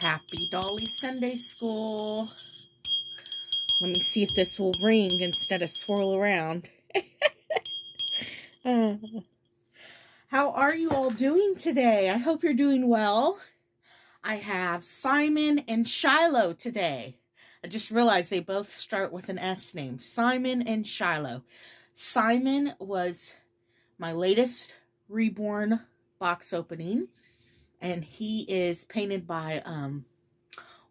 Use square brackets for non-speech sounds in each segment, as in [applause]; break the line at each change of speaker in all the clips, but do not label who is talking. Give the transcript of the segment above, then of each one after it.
Happy Dolly Sunday School. Let me see if this will ring instead of swirl around. [laughs] uh, how are you all doing today? I hope you're doing well. I have Simon and Shiloh today. I just realized they both start with an S name. Simon and Shiloh. Simon was my latest reborn box opening. And he is painted by um,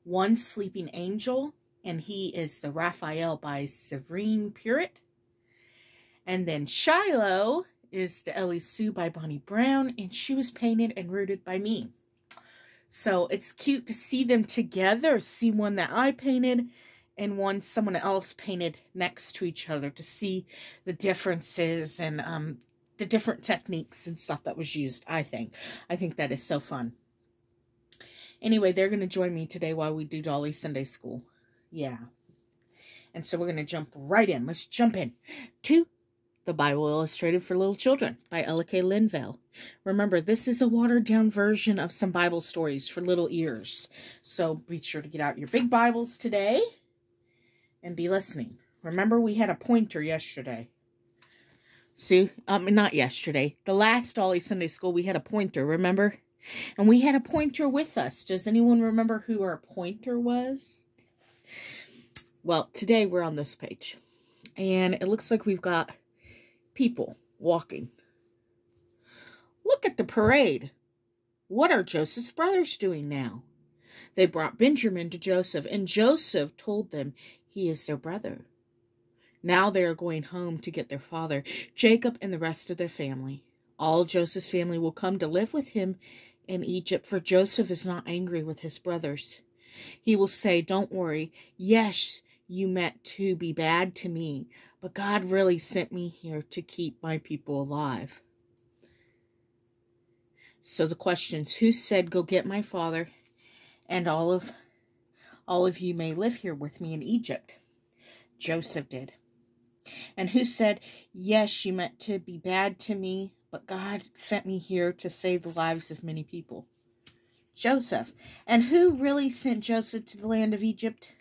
One Sleeping Angel. And he is the Raphael by Severine Piret. And then Shiloh is the Ellie Sue by Bonnie Brown. And she was painted and rooted by me. So it's cute to see them together. See one that I painted and one someone else painted next to each other to see the differences and um, the different techniques and stuff that was used, I think. I think that is so fun. Anyway, they're going to join me today while we do Dolly Sunday School. Yeah. And so we're going to jump right in. Let's jump in to the Bible Illustrated for Little Children by Ella K. Lindvall. Remember, this is a watered down version of some Bible stories for little ears. So be sure to get out your big Bibles today and be listening. Remember, we had a pointer yesterday. See, um, not yesterday. The last Dolly Sunday School, we had a pointer, remember? And we had a pointer with us. Does anyone remember who our pointer was? Well, today we're on this page. And it looks like we've got people walking. Look at the parade. What are Joseph's brothers doing now? They brought Benjamin to Joseph, and Joseph told them he is their brother. Now they are going home to get their father, Jacob, and the rest of their family. All Joseph's family will come to live with him in Egypt, for Joseph is not angry with his brothers. He will say, Don't worry. Yes, you meant to be bad to me, but God really sent me here to keep my people alive. So the questions who said, Go get my father, and all of all of you may live here with me in Egypt? Joseph did. And who said, Yes, you meant to be bad to me, but God sent me here to save the lives of many people? Joseph. And who really sent Joseph to the land of Egypt?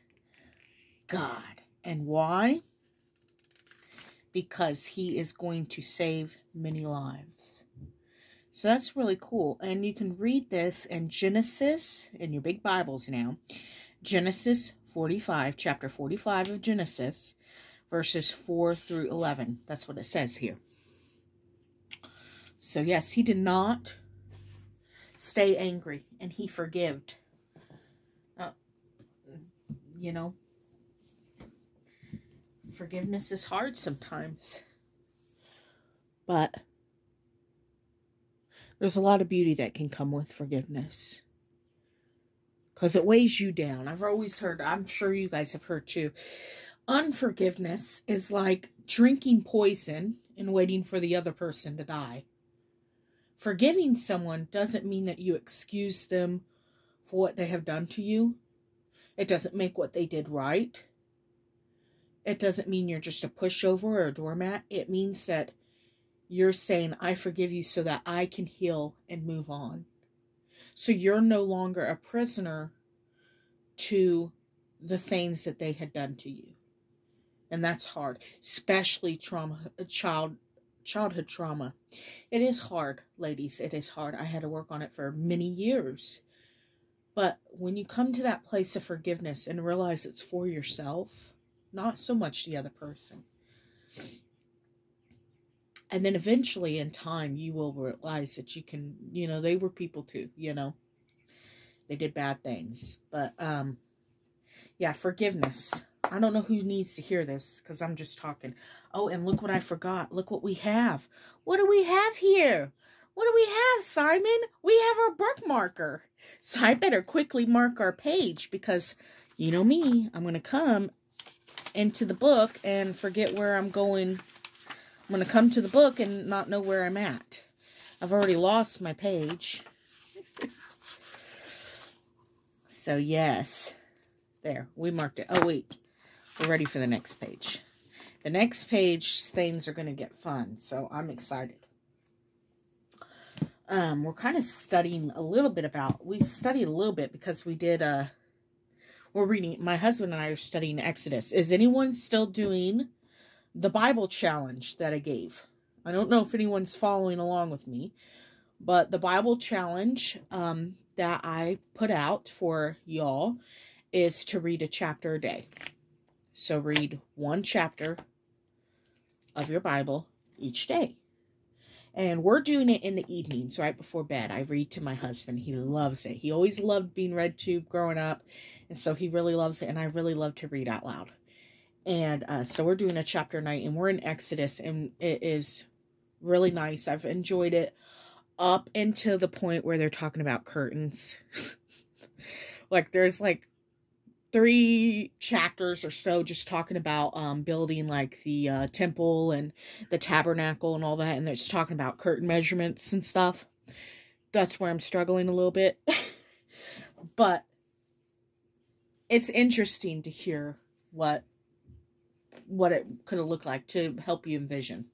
God. And why? Because he is going to save many lives. So that's really cool. And you can read this in Genesis, in your big Bibles now. Genesis 45, chapter 45 of Genesis, verses 4 through 11. That's what it says here. So, yes, he did not stay angry and he forgived. Uh, you know, forgiveness is hard sometimes. But there's a lot of beauty that can come with forgiveness. Because it weighs you down. I've always heard, I'm sure you guys have heard too, Unforgiveness is like drinking poison and waiting for the other person to die. Forgiving someone doesn't mean that you excuse them for what they have done to you. It doesn't make what they did right. It doesn't mean you're just a pushover or a doormat. It means that you're saying, I forgive you so that I can heal and move on. So you're no longer a prisoner to the things that they had done to you and that's hard, especially trauma, child, childhood trauma. It is hard, ladies. It is hard. I had to work on it for many years. But when you come to that place of forgiveness and realize it's for yourself, not so much the other person. And then eventually in time, you will realize that you can, you know, they were people too, you know. They did bad things. But, um, yeah, forgiveness. I don't know who needs to hear this because I'm just talking. Oh, and look what I forgot. Look what we have. What do we have here? What do we have, Simon? We have our bookmarker. So I better quickly mark our page because you know me. I'm going to come into the book and forget where I'm going. I'm going to come to the book and not know where I'm at. I've already lost my page. so, yes. There, we marked it. Oh, wait. We're ready for the next page. The next page, things are going to get fun, so I'm excited. um, we're kind of studying a little bit about, we studied a little bit because we did, a, we're reading, my husband and I are studying Exodus. Is anyone still doing the Bible challenge that I gave? I don't know if anyone's following along with me, but the Bible challenge um, that I put out for y'all is to read a chapter a day. So read one chapter of your Bible each day. And we're doing it in the evenings, right before bed. I read to my husband. He loves it. He always loved being read to growing up. And so he really loves it. And I really love to read out loud. And uh, so we're doing a chapter night. And we're in Exodus. And it is really nice. I've enjoyed it up until the point where they're talking about curtains. [laughs] like there's like three chapters or so just talking about um, building like the uh, temple and the tabernacle and all that and they're just talking about curtain measurements and stuff. That's where i'm struggling a little bit. [laughs] But it's interesting to hear what what it could have looked like to help you envision.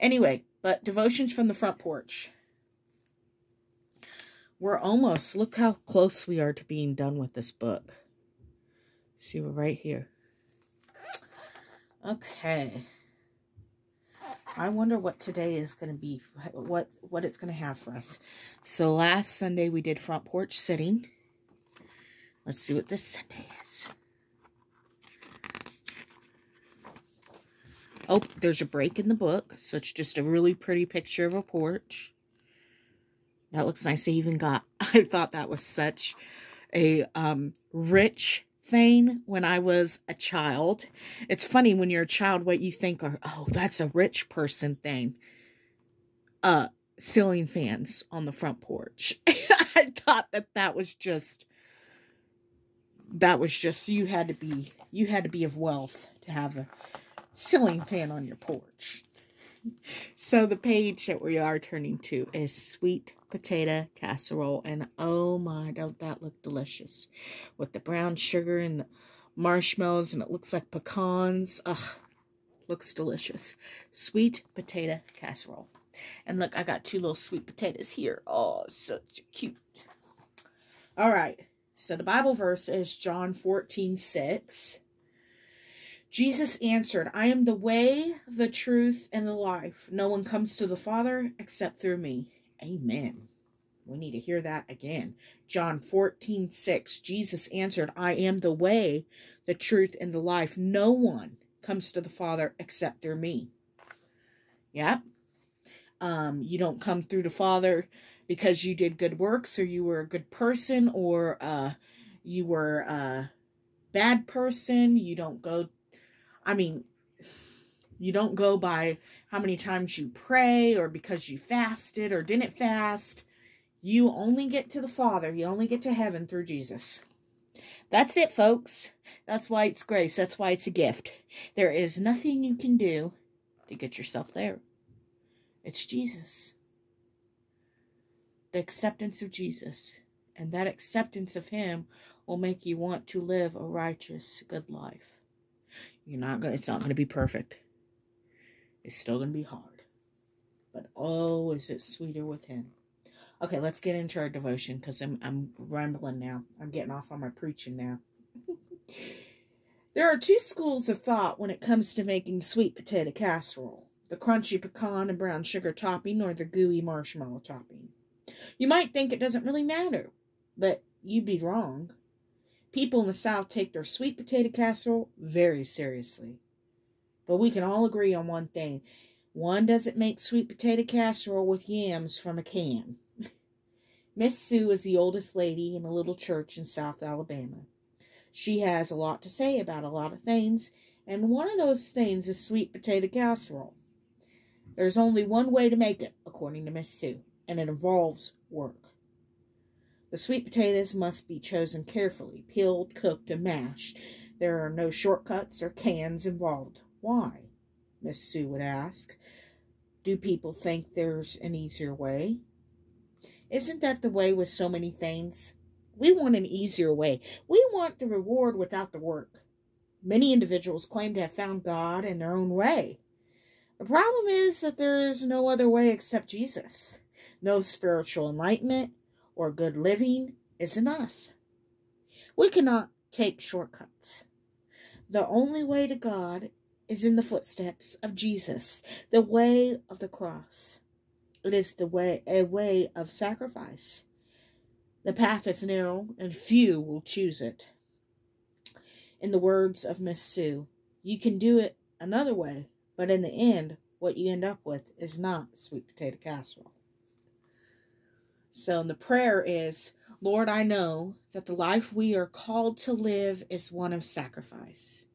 Anyway but devotions from the front porch. We're almost look how close we are to being done with this book See, we're right here. Okay. I wonder what today is going to be, what, what it's going to have for us. So last Sunday we did front porch sitting. Let's see what this Sunday is. Oh, there's a break in the book. So it's just a really pretty picture of a porch. That looks nice. They even got, [laughs] I thought that was such a um, rich thing when I was a child. It's funny when you're a child what you think are, oh, that's a rich person thing. Uh, ceiling fans on the front porch. [laughs] I thought that that was just, that was just, you had to be, you had to be of wealth to have a ceiling fan on your porch. So the page that we are turning to is sweet potato casserole. And oh my, don't that look delicious. With the brown sugar and the marshmallows and it looks like pecans. Ugh, looks delicious. Sweet potato casserole. And look, I got two little sweet potatoes here. Oh, such cute. All right. So the Bible verse is John 14, 6. Jesus answered, I am the way, the truth, and the life. No one comes to the Father except through me. Amen. We need to hear that again. John 14, 6. Jesus answered, I am the way, the truth, and the life. No one comes to the Father except through me. Yep. Um, you don't come through the Father because you did good works or you were a good person or uh, you were a bad person. You don't go, I mean, you don't go by how many times you pray or because you fasted or didn't fast. You only get to the Father. You only get to heaven through Jesus. That's it, folks. That's why it's grace. That's why it's a gift. There is nothing you can do to get yourself there. It's Jesus. The acceptance of Jesus. And that acceptance of Him will make you want to live a righteous, good life. You're not gonna it's not gonna be perfect. It's still gonna be hard. But oh, is it sweeter with him. Okay, let's get into our devotion because I'm I'm rambling now. I'm getting off on my preaching now. [laughs] there are two schools of thought when it comes to making sweet potato casserole. The crunchy pecan and brown sugar topping or the gooey marshmallow topping. You might think it doesn't really matter, but you'd be wrong. People in the South take their sweet potato casserole very seriously. But we can all agree on one thing. One doesn't make sweet potato casserole with yams from a can. [laughs] Miss Sue is the oldest lady in a little church in South Alabama. She has a lot to say about a lot of things, and one of those things is sweet potato casserole. There's only one way to make it, according to Miss Sue, and it involves work. The sweet potatoes must be chosen carefully, peeled, cooked, and mashed. There are no shortcuts or cans involved. Why? Miss Sue would ask. Do people think there's an easier way? Isn't that the way with so many things? We want an easier way. We want the reward without the work. Many individuals claim to have found God in their own way. The problem is that there is no other way except Jesus. No spiritual enlightenment or good living is enough. We cannot take shortcuts. The only way to God is in the footsteps of Jesus, the way of the cross. It is the way a way of sacrifice. The path is narrow and few will choose it. In the words of Miss Sue, you can do it another way, but in the end, what you end up with is not sweet potato casserole. So the prayer is, Lord, I know that the life we are called to live is one of sacrifice.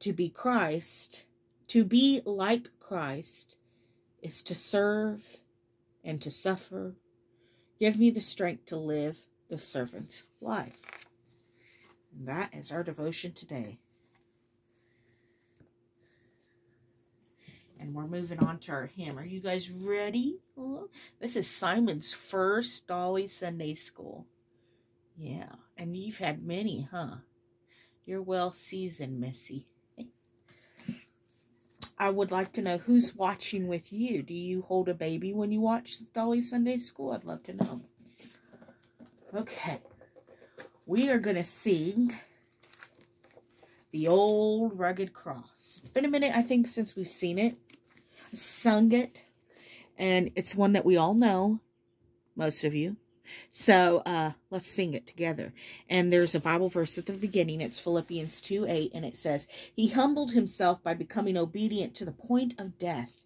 To be Christ, to be like Christ, is to serve and to suffer. Give me the strength to live the servant's life. And that is our devotion today. And we're moving on to our hymn. Are you guys ready? this is Simon's first Dolly Sunday School. Yeah, and you've had many, huh? You're well seasoned, Missy. I would like to know who's watching with you. Do you hold a baby when you watch Dolly Sunday School? I'd love to know. Okay. We are going to sing The Old Rugged Cross. It's been a minute, I think, since we've seen it sung it, and it's one that we all know, most of you. So uh, let's sing it together. And there's a Bible verse at the beginning. It's Philippians 2 8, and it says, He humbled himself by becoming obedient to the point of death,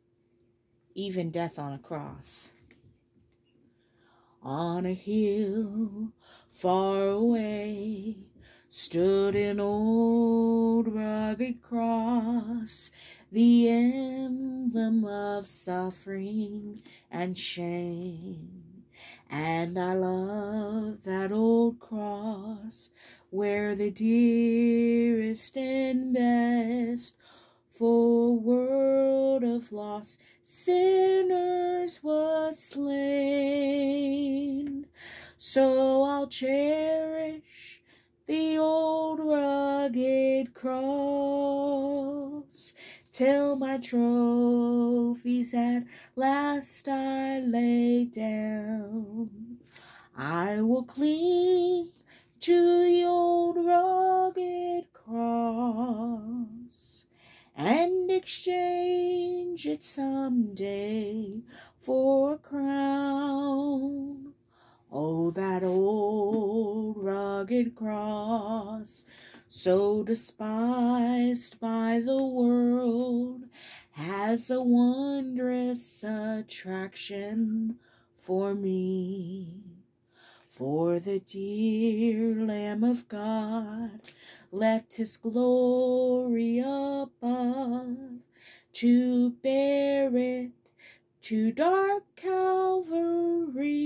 even death on a cross. On a hill far away stood an old rugged cross the emblem of suffering and shame. And I love that old cross where the dearest and best for world of lost sinners was slain. So I'll cherish the old rugged cross till my trophies at last I lay down. I will cling to the old rugged cross and exchange it someday for a crown. Oh, that old rugged cross so despised by the world, has a wondrous attraction for me. For the dear Lamb of God left his glory above to bear it to dark Calvary.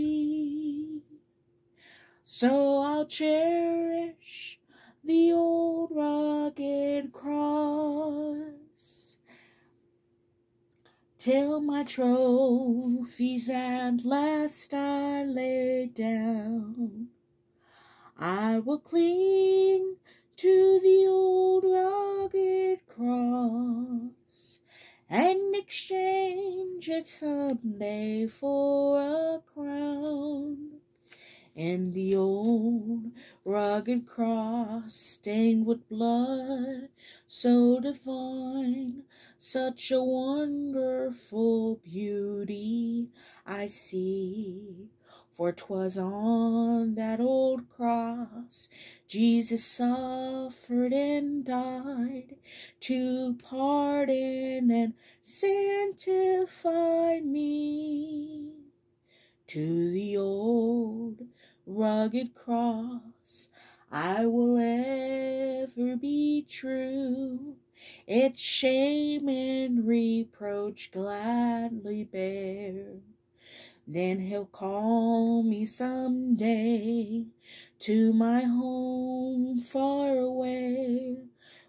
So I'll cherish the old rugged cross till my trophies at last I lay down. I will cling to the old rugged cross and exchange it someday for a crown and the old rugged cross stained with blood. So divine such a wonderful beauty I see. For 'twas on that old cross Jesus suffered and died to pardon and sanctify me to the old rugged cross I will ever be true. Its shame and reproach gladly bear. Then he'll call me someday to my home far away,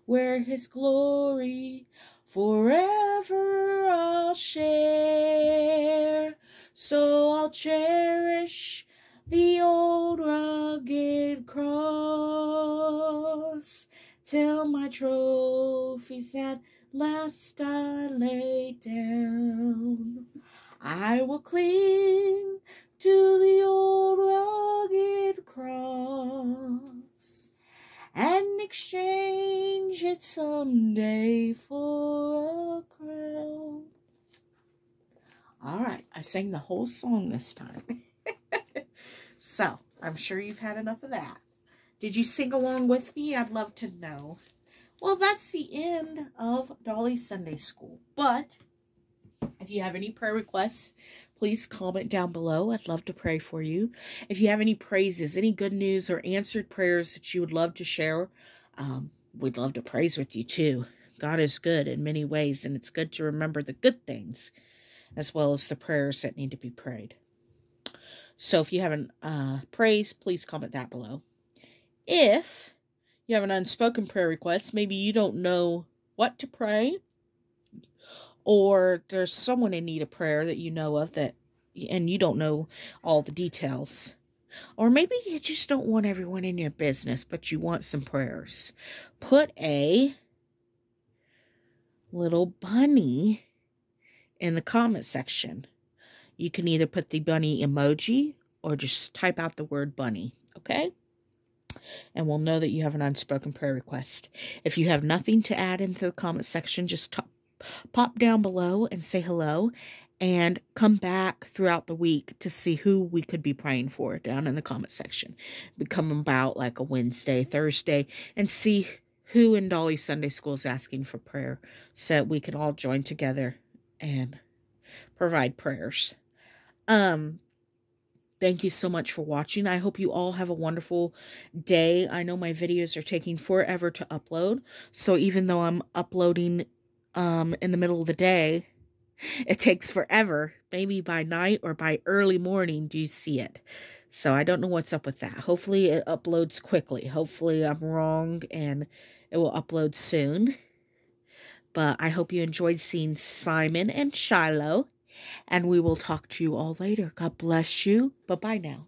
where his glory forever I'll share. So I'll cherish the old rugged cross till my trophies at last I lay down. I will cling to the old rugged cross and exchange it someday for a crown. All right, I sang the whole song this time. [laughs] so, I'm sure you've had enough of that. Did you sing along with me? I'd love to know. Well, that's the end of Dolly Sunday School. But if you have any prayer requests, please comment down below. I'd love to pray for you. If you have any praises, any good news, or answered prayers that you would love to share, um, we'd love to praise with you too. God is good in many ways, and it's good to remember the good things as well as the prayers that need to be prayed. So if you have an uh, praised, please comment that below. If you have an unspoken prayer request, maybe you don't know what to pray, or there's someone in need of prayer that you know of that, and you don't know all the details. Or maybe you just don't want everyone in your business, but you want some prayers. Put a little bunny in the comment section. You can either put the bunny emoji or just type out the word bunny, okay? And we'll know that you have an unspoken prayer request. If you have nothing to add into the comment section, just pop down below and say hello and come back throughout the week to see who we could be praying for down in the comment section. Become about like a Wednesday, Thursday, and see who in Dolly Sunday School is asking for prayer so we can all join together and provide prayers. Um, thank you so much for watching. I hope you all have a wonderful day. I know my videos are taking forever to upload. So even though I'm uploading um, in the middle of the day, it takes forever. Maybe by night or by early morning do you see it. So I don't know what's up with that. Hopefully it uploads quickly. Hopefully I'm wrong and it will upload soon. But I hope you enjoyed seeing Simon and Shiloh. And we will talk to you all later. God bless you. Bye bye now.